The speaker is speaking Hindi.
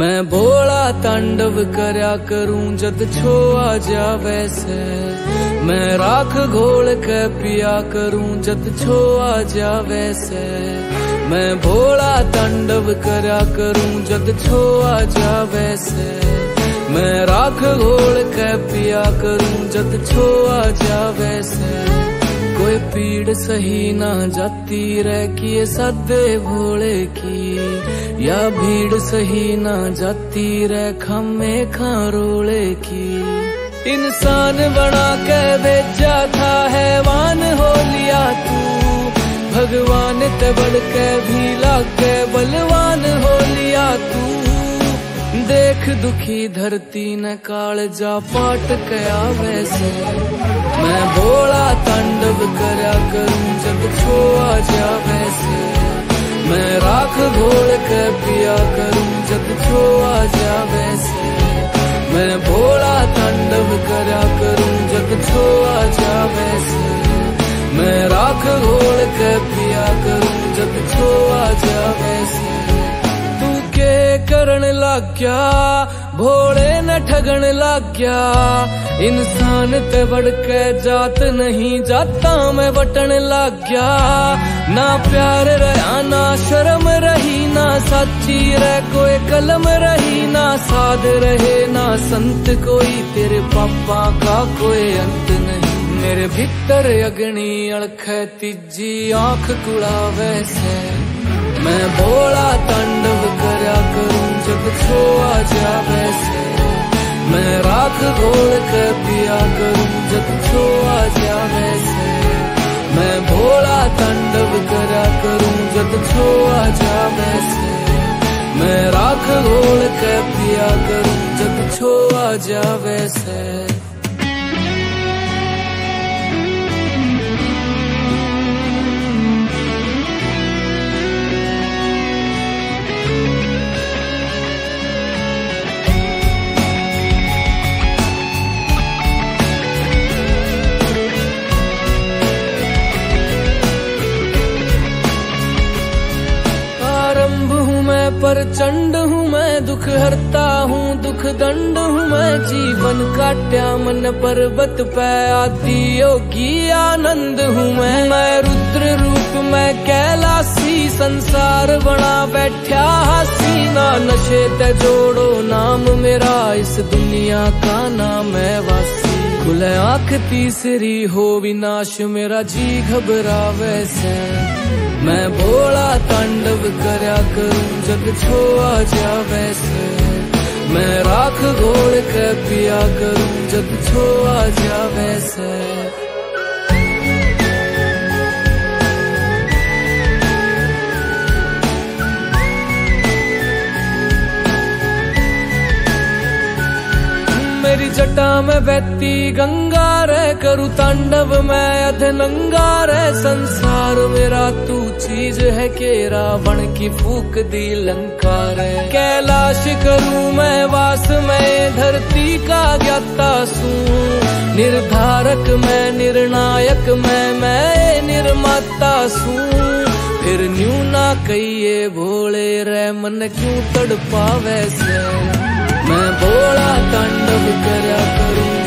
मैं भोला तांडव करया करूँ जद छो आ जा वैसे मैं राख घोल के पिया करूँ जद छो आ जा वैसे मैं भोला तांडव करया करूँ जद छो आ जा वैसे मैं राख घोल के पिया करूँ जद छो आ जा वैसे कोई पीड़ सही ना जाती, रह किए सादे भोले की। या भीड़ सही ना जाती, रह खमे रोले की। इंसान बना के बेचा था, हैवान हो लिया तू। भगवान ते बढ़ के भी लाके बलवान हो लिया तू। देख दुखी धरती न काल जा पाट कया वैसे मैं भोला तांडव करया करूँ, जब आ जा वैसे मैं राख घोल के पिया करूँ, जब आ जा वैसे मैं भोला तांडव करा करूँ, जब आ जा वैसे मैं राख घोल के पिया करूँ, जब आ जा वैसे के करण लग गया भोले न ठगन लग गया इंसान ते बढ़ के जात नहीं, जाता मैं बटन लग गया ना प्यार रहा, ना शर्म रही, ना सच्ची रह कोई कलम रही, ना साध रहे, ना संत कोई। तेरे पापा का कोई अंत नहीं। मेरे भीतर अग्नि अड़ख तीजी आँख कुड़ा वैसे मैं भोला तांडव करया करूँ जब छो आ जा वैसे मैं राख घोल के पिया करूँ जब छो आ जा वैसे मैं भोला तांडव करा करूँ जब छो आ जा वैसे मैं राख घोल कर पिया करूँ जब छो आ जा वैसे हूँ मैं पर चंड हूँ मैं, दुख हरता हूँ, दुख दंड हूँ मैं। जीवन काट्या मन पर्वत पे योगी आनंद हूँ मैं। मैं रुद्र रूप, मैं कैलासी संसार बना बैठा हसीना नशे ते जोड़ो नाम मेरा, इस दुनिया का नाम है वासी। खुले आँख तीसरी हो, विनाश मेरा, जी घबरा वैसे मैं भोला तांडव करया करूँ जग छो आ जा वैसे मैं राख घोड़ के पिया करूँ जग छो आ जा वैसे में बहती गंगा रे करू तांडव, मैं अध नंगा रे संसार। मेरा तू चीज़ है के रावण की फूक दी लंका रे। कैलाश करूँ मैं वास, में धरती का ज्ञाता सू। निर्धारक मैं, निर्णायक मैं मैं निर्माता सू। फिर न्यू ना कहिए, भोले रे, मन क्यों तड़पा वैसे मैं बोला तांडव करया करूँ।